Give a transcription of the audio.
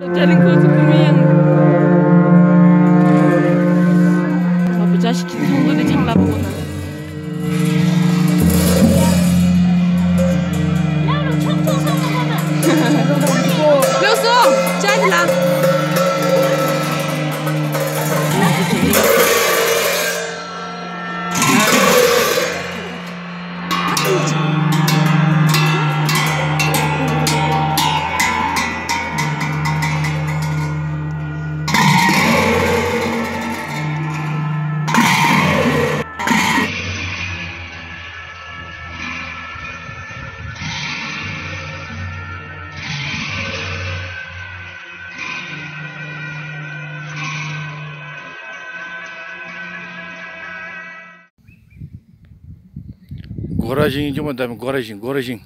짜는 거 보면 저 부자식이 성도들 창나보구나. 야로 청소 성공하면 짜지 나. 고라진 좀 다음에 고라진 고라진